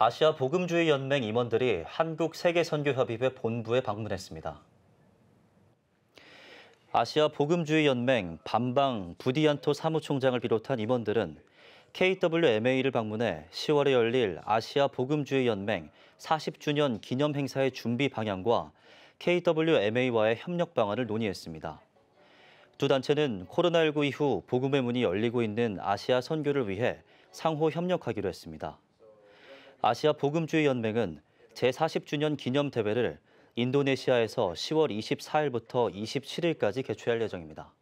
아시아 복음주의 연맹 임원들이 한국 세계선교협의회 본부에 방문했습니다. 아시아 복음주의 연맹 반방 부디안토 사무총장을 비롯한 임원들은 KWMA를 방문해 10월에 열릴 아시아 복음주의 연맹 40주년 기념 행사의 준비 방향과 KWMA와의 협력 방안을 논의했습니다. 두 단체는 코로나19 이후 복음의 문이 열리고 있는 아시아 선교를 위해 상호 협력하기로 했습니다. 아시아 복음주의 연맹은 제40주년 기념 대회를 인도네시아에서 10월 24일부터 27일까지 개최할 예정입니다.